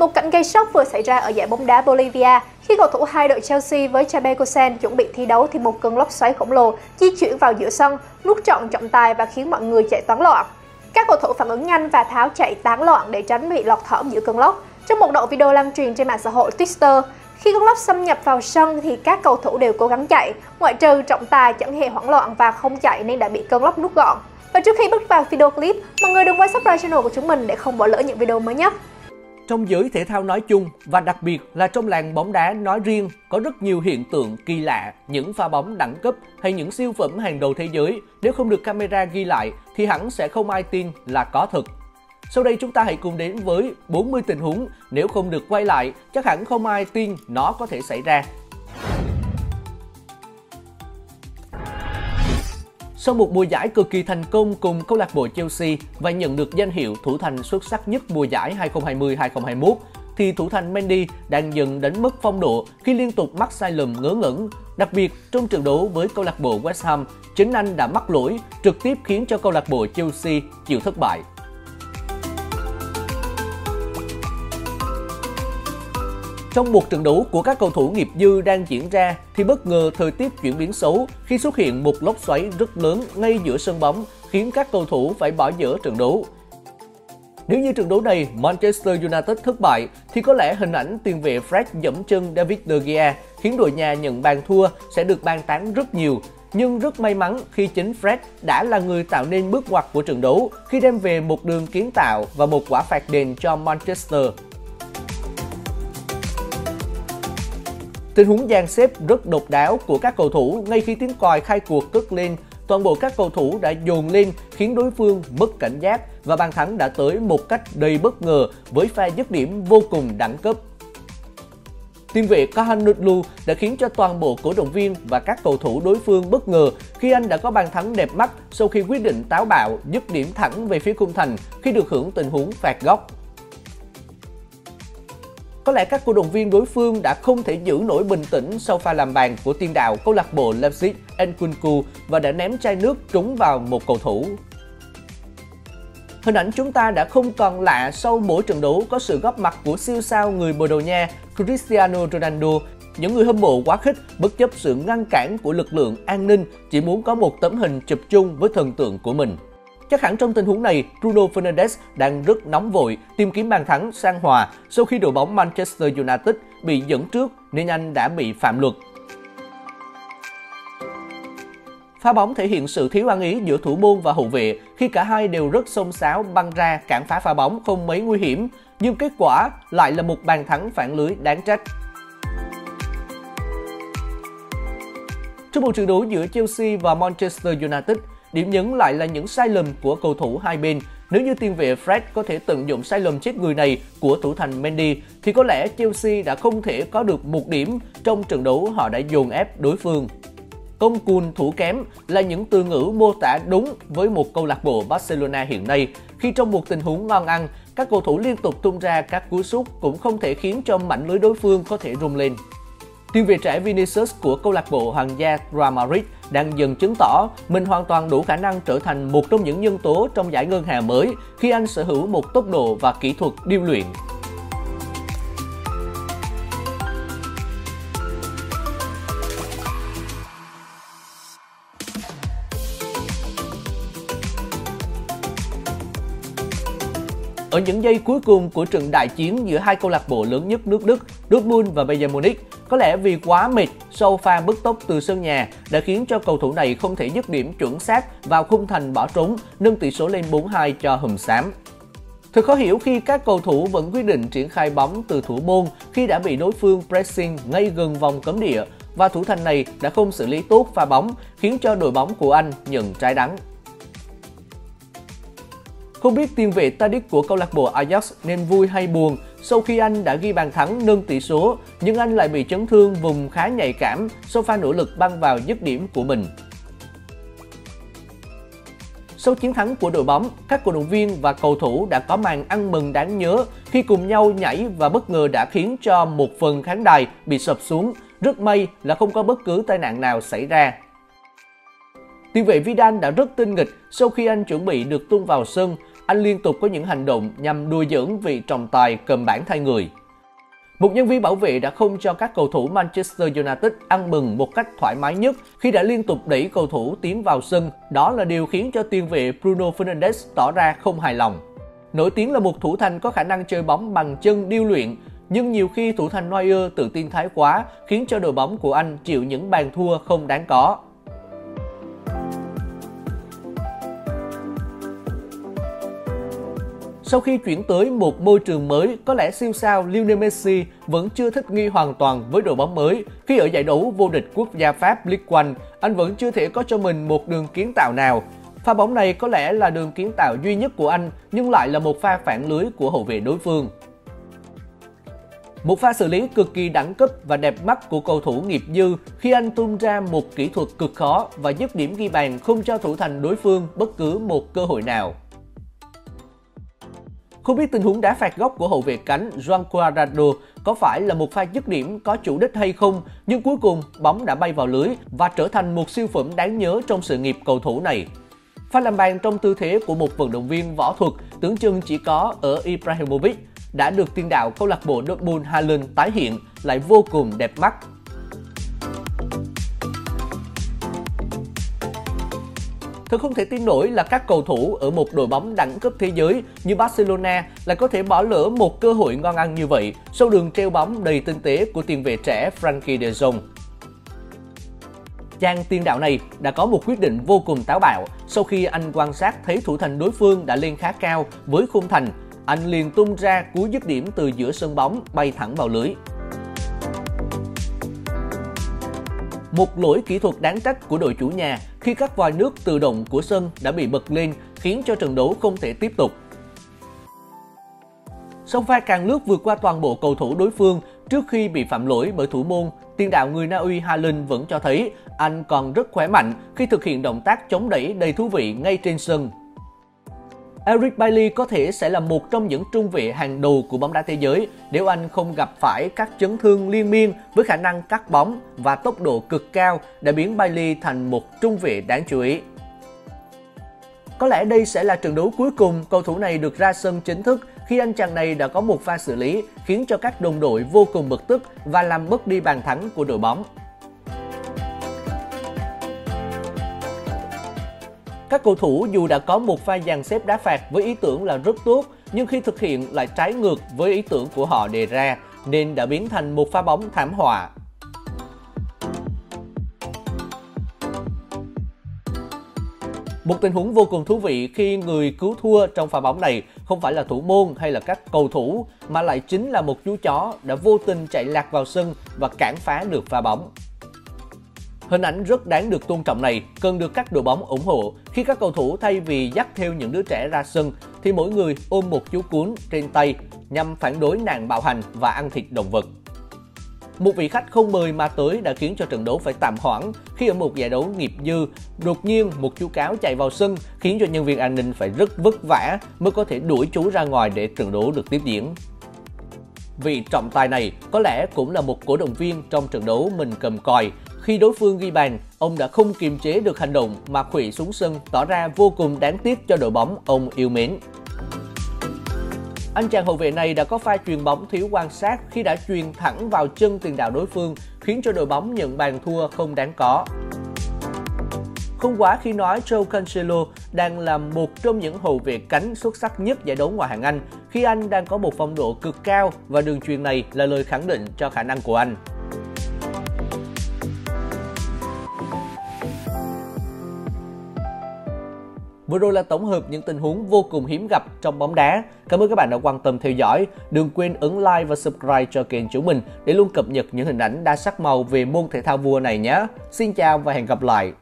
Một cảnh gây sốc vừa xảy ra ở giải bóng đá Bolivia khi cầu thủ hai đội Chelsea với Chabekosen chuẩn bị thi đấu thì một cơn lốc xoáy khổng lồ di chuyển vào giữa sân, nuốt trọn trọng tài và khiến mọi người chạy toán loạn. Các cầu thủ phản ứng nhanh và tháo chạy tán loạn để tránh bị lọt thỏm giữa cơn lốc. Trong một đoạn video lan truyền trên mạng xã hội Twitter, khi cơn lốc xâm nhập vào sân thì các cầu thủ đều cố gắng chạy, ngoại trừ trọng tài chẳng hề hoảng loạn và không chạy nên đã bị cơn lốc nuốt gọn. Và trước khi bước vào video clip, mọi người đừng quên subscribe channel của chúng mình để không bỏ lỡ những video mới nhất. Trong giới thể thao nói chung và đặc biệt là trong làng bóng đá nói riêng có rất nhiều hiện tượng kỳ lạ, những pha bóng đẳng cấp hay những siêu phẩm hàng đầu thế giới nếu không được camera ghi lại thì hẳn sẽ không ai tin là có thật. Sau đây chúng ta hãy cùng đến với 40 tình huống nếu không được quay lại chắc hẳn không ai tin nó có thể xảy ra. Sau một mùa giải cực kỳ thành công cùng câu lạc bộ Chelsea và nhận được danh hiệu thủ thành xuất sắc nhất mùa giải 2020-2021, thì thủ thành Mendy đang dần đánh mất phong độ khi liên tục mắc sai lầm ngớ ngẩn. Đặc biệt, trong trận đấu với câu lạc bộ West Ham, chính anh đã mắc lỗi, trực tiếp khiến cho câu lạc bộ Chelsea chịu thất bại. Trong một trận đấu của các cầu thủ nghiệp dư đang diễn ra thì bất ngờ thời tiết chuyển biến xấu khi xuất hiện một lốc xoáy rất lớn ngay giữa sân bóng khiến các cầu thủ phải bỏ dở trận đấu. Nếu như trận đấu này Manchester United thất bại thì có lẽ hình ảnh tiền vệ Fred dẫm chân David De Gea khiến đội nhà nhận bàn thua sẽ được bàn tán rất nhiều. Nhưng rất may mắn khi chính Fred đã là người tạo nên bước ngoặt của trận đấu khi đem về một đường kiến tạo và một quả phạt đền cho Manchester. Tình huống dàn xếp rất độc đáo của các cầu thủ ngay khi tiếng còi khai cuộc cất lên, toàn bộ các cầu thủ đã dồn lên khiến đối phương mất cảnh giác và bàn thắng đã tới một cách đầy bất ngờ với pha dứt điểm vô cùng đẳng cấp. Tiền vệ Kahanutlu đã khiến cho toàn bộ cổ động viên và các cầu thủ đối phương bất ngờ khi anh đã có bàn thắng đẹp mắt sau khi quyết định táo bạo dứt điểm thẳng về phía khung thành khi được hưởng tình huống phạt góc. Có lẽ các cổ động viên đối phương đã không thể giữ nổi bình tĩnh sau pha làm bàn của tiền đạo câu lạc bộ Leipzig, Nkunku và đã ném chai nước trúng vào một cầu thủ. Hình ảnh chúng ta đã không còn lạ sau mỗi trận đấu có sự góp mặt của siêu sao người Bồ Đào Nha, Cristiano Ronaldo. Những người hâm mộ quá khích bất chấp sự ngăn cản của lực lượng an ninh chỉ muốn có một tấm hình chụp chung với thần tượng của mình. Chắc hẳn trong tình huống này, Bruno Fernandes đang rất nóng vội tìm kiếm bàn thắng sang hòa sau khi đội bóng Manchester United bị dẫn trước nên anh đã bị phạm luật. Pha bóng thể hiện sự thiếu ăn ý giữa thủ môn và hậu vệ khi cả hai đều rất xông xáo băng ra cản phá pha bóng không mấy nguy hiểm, nhưng kết quả lại là một bàn thắng phản lưới đáng trách. Trong một trận đấu giữa Chelsea và Manchester United, Điểm nhấn lại là những sai lầm của cầu thủ hai bên. Nếu như tiền vệ Fred có thể tận dụng sai lầm chết người này của thủ thành Mendy thì có lẽ Chelsea đã không thể có được một điểm trong trận đấu họ đã dồn ép đối phương. Công cùn thủ kém là những từ ngữ mô tả đúng với một câu lạc bộ Barcelona hiện nay khi trong một tình huống ngon ăn, các cầu thủ liên tục tung ra các cú sút cũng không thể khiến cho mảnh lưới đối phương có thể rung lên. Tiền vệ trẻ Vinicius của câu lạc bộ Hoàng gia Real Madrid đang dần chứng tỏ mình hoàn toàn đủ khả năng trở thành một trong những nhân tố trong giải ngân hà mới khi anh sở hữu một tốc độ và kỹ thuật điêu luyện. Ở những giây cuối cùng của trận đại chiến giữa hai câu lạc bộ lớn nhất nước Đức, Dortmund và Bayern Munich, có lẽ vì quá mệt sau pha bứt tốc từ sân nhà đã khiến cho cầu thủ này không thể dứt điểm chuẩn xác vào khung thành bỏ trốn, nâng tỷ số lên 4-2 cho hùm xám. Thật khó hiểu khi các cầu thủ vẫn quyết định triển khai bóng từ thủ môn khi đã bị đối phương pressing ngay gần vòng cấm địa và thủ thành này đã không xử lý tốt pha bóng khiến cho đội bóng của anh nhận trái đắng. Không biết tiền vệ Tadic của câu lạc bộ Ajax nên vui hay buồn sau khi anh đã ghi bàn thắng nâng tỷ số, nhưng anh lại bị chấn thương vùng khá nhạy cảm sau pha nỗ lực băng vào dứt điểm của mình. Sau chiến thắng của đội bóng, các cổ động viên và cầu thủ đã có màn ăn mừng đáng nhớ khi cùng nhau nhảy và bất ngờ đã khiến cho một phần khán đài bị sập xuống. Rất may là không có bất cứ tai nạn nào xảy ra. Tiền vệ Vidal đã rất tinh nghịch sau khi anh chuẩn bị được tung vào sân anh liên tục có những hành động nhằm đùa dưỡng vị trọng tài cầm bản thay người. Một nhân viên bảo vệ đã không cho các cầu thủ Manchester United ăn mừng một cách thoải mái nhất khi đã liên tục đẩy cầu thủ tiến vào sân. Đó là điều khiến cho tiền vệ Bruno Fernandes tỏ ra không hài lòng. Nổi tiếng là một thủ thành có khả năng chơi bóng bằng chân điêu luyện, nhưng nhiều khi thủ thành Neuer tự tin thái quá khiến cho đội bóng của anh chịu những bàn thua không đáng có. Sau khi chuyển tới một môi trường mới, có lẽ siêu sao Lionel Messi vẫn chưa thích nghi hoàn toàn với đội bóng mới. Khi ở giải đấu vô địch quốc gia Pháp Ligue 1 anh vẫn chưa thể có cho mình một đường kiến tạo nào. Pha bóng này có lẽ là đường kiến tạo duy nhất của anh, nhưng lại là một pha phản lưới của hậu vệ đối phương. Một pha xử lý cực kỳ đẳng cấp và đẹp mắt của cầu thủ nghiệp dư khi anh tung ra một kỹ thuật cực khó và dứt điểm ghi bàn không cho thủ thành đối phương bất cứ một cơ hội nào. Không biết tình huống đá phạt góc của hậu vệ cánh Juan Cuadrado có phải là một pha dứt điểm có chủ đích hay không, nhưng cuối cùng bóng đã bay vào lưới và trở thành một siêu phẩm đáng nhớ trong sự nghiệp cầu thủ này. Pha làm bàn trong tư thế của một vận động viên võ thuật tưởng chừng chỉ có ở Ibrahimovic đã được tiền đạo câu lạc bộ Dortmund Haaland tái hiện lại vô cùng đẹp mắt Thật không thể tin nổi là các cầu thủ ở một đội bóng đẳng cấp thế giới như Barcelona lại có thể bỏ lỡ một cơ hội ngon ăn như vậy sau đường treo bóng đầy tinh tế của tiền vệ trẻ Frankie de Jong. Chàng tiền đạo này đã có một quyết định vô cùng táo bạo sau khi anh quan sát thấy thủ thành đối phương đã lên khá cao với khung thành. Anh liền tung ra cú dứt điểm từ giữa sân bóng bay thẳng vào lưới. Một lỗi kỹ thuật đáng trách của đội chủ nhà khi các vòi nước tự động của sân đã bị bật lên khiến cho trận đấu không thể tiếp tục. Song pha càng lướt vượt qua toàn bộ cầu thủ đối phương trước khi bị phạm lỗi bởi thủ môn, tiền đạo người Na Uy Haaland vẫn cho thấy anh còn rất khỏe mạnh khi thực hiện động tác chống đẩy đầy thú vị ngay trên sân. Eric Bailey có thể sẽ là một trong những trung vệ hàng đầu của bóng đá thế giới nếu anh không gặp phải các chấn thương liên miên với khả năng cắt bóng và tốc độ cực cao đã biến Bailey thành một trung vệ đáng chú ý. Có lẽ đây sẽ là trận đấu cuối cùng cầu thủ này được ra sân chính thức khi anh chàng này đã có một pha xử lý khiến cho các đồng đội vô cùng bực tức và làm mất đi bàn thắng của đội bóng. Các cầu thủ dù đã có một pha dàn xếp đá phạt với ý tưởng là rất tốt, nhưng khi thực hiện lại trái ngược với ý tưởng của họ đề ra, nên đã biến thành một pha bóng thảm họa. Một tình huống vô cùng thú vị khi người cứu thua trong pha bóng này không phải là thủ môn hay là các cầu thủ mà lại chính là một chú chó đã vô tình chạy lạc vào sân và cản phá được pha bóng. Hình ảnh rất đáng được tôn trọng này cần được các đội bóng ủng hộ khi các cầu thủ thay vì dắt theo những đứa trẻ ra sân thì mỗi người ôm một chú cuốn trên tay nhằm phản đối nạn bạo hành và ăn thịt động vật. Một vị khách không mời mà tới đã khiến cho trận đấu phải tạm hoãn khi ở một giải đấu nghiệp dư, đột nhiên một chú cáo chạy vào sân khiến cho nhân viên an ninh phải rất vất vả mới có thể đuổi chú ra ngoài để trận đấu được tiếp diễn. Vị trọng tài này có lẽ cũng là một cổ động viên trong trận đấu mình cầm còi khi đối phương ghi bàn, ông đã không kiềm chế được hành động mà khủy xuống sân tỏ ra vô cùng đáng tiếc cho đội bóng ông yêu mến. Anh chàng hậu vệ này đã có pha truyền bóng thiếu quan sát khi đã truyền thẳng vào chân tiền đạo đối phương, khiến cho đội bóng nhận bàn thua không đáng có. Không quá khi nói Joe Cancelo đang là một trong những hậu vệ cánh xuất sắc nhất giải đấu ngoại hạng Anh khi anh đang có một phong độ cực cao và đường truyền này là lời khẳng định cho khả năng của anh. Vừa rồi là tổng hợp những tình huống vô cùng hiếm gặp trong bóng đá. Cảm ơn các bạn đã quan tâm theo dõi. Đừng quên ấn like và subscribe cho kênh chúng mình để luôn cập nhật những hình ảnh đa sắc màu về môn thể thao vua này nhé. Xin chào và hẹn gặp lại.